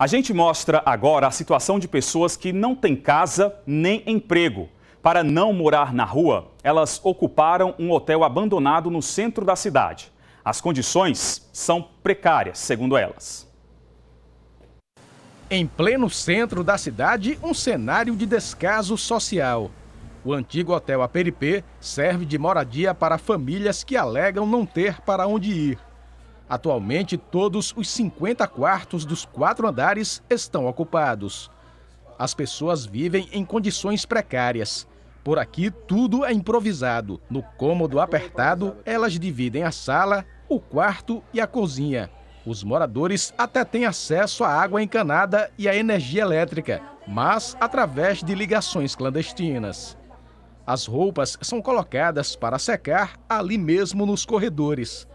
A gente mostra agora a situação de pessoas que não têm casa nem emprego. Para não morar na rua, elas ocuparam um hotel abandonado no centro da cidade. As condições são precárias, segundo elas. Em pleno centro da cidade, um cenário de descaso social. O antigo hotel Aperipê serve de moradia para famílias que alegam não ter para onde ir. Atualmente, todos os 50 quartos dos quatro andares estão ocupados. As pessoas vivem em condições precárias. Por aqui, tudo é improvisado. No cômodo apertado, elas dividem a sala, o quarto e a cozinha. Os moradores até têm acesso à água encanada e à energia elétrica, mas através de ligações clandestinas. As roupas são colocadas para secar ali mesmo nos corredores.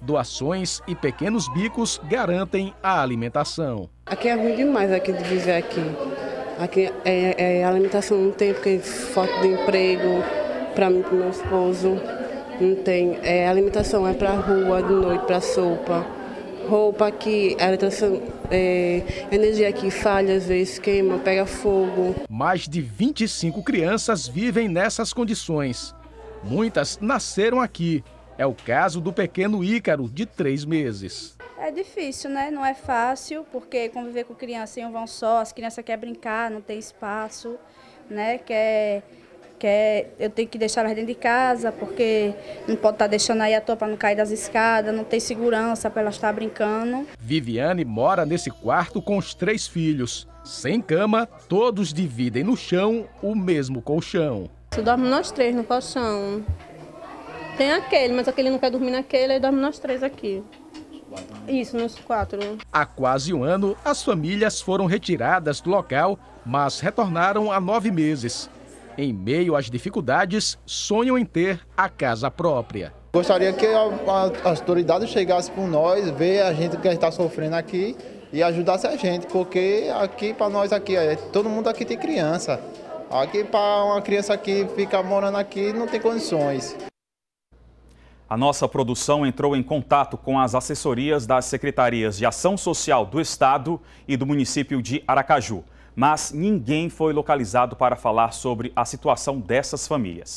Doações e pequenos bicos garantem a alimentação. Aqui é ruim demais aqui de viver aqui. Aqui é, é alimentação não tem porque falta de emprego para mim para meu esposo. Não tem. É, alimentação é para rua de noite, para sopa. Roupa aqui, alimentação, é, energia aqui falha, às vezes queima, pega fogo. Mais de 25 crianças vivem nessas condições. Muitas nasceram aqui é o caso do pequeno Ícaro, de três meses. É difícil, né? Não é fácil, porque conviver com criança em um vão só, as crianças querem brincar, não tem espaço, né? Quer, quer, eu tenho que deixar elas dentro de casa, porque não pode estar tá deixando aí a toa para não cair das escadas, não tem segurança para elas estar brincando. Viviane mora nesse quarto com os três filhos. Sem cama, todos dividem no chão o mesmo colchão. Dormimos nós três no colchão. Tem aquele, mas aquele não quer dormir naquele, aí dorme nós três aqui. Isso, nos quatro. Há quase um ano, as famílias foram retiradas do local, mas retornaram há nove meses. Em meio às dificuldades, sonham em ter a casa própria. Gostaria que as autoridades chegassem por nós, ver a gente que está sofrendo aqui e ajudasse a gente, porque aqui para nós aqui, é, todo mundo aqui tem criança. Aqui para uma criança que fica morando aqui não tem condições. A nossa produção entrou em contato com as assessorias das secretarias de Ação Social do Estado e do município de Aracaju, mas ninguém foi localizado para falar sobre a situação dessas famílias.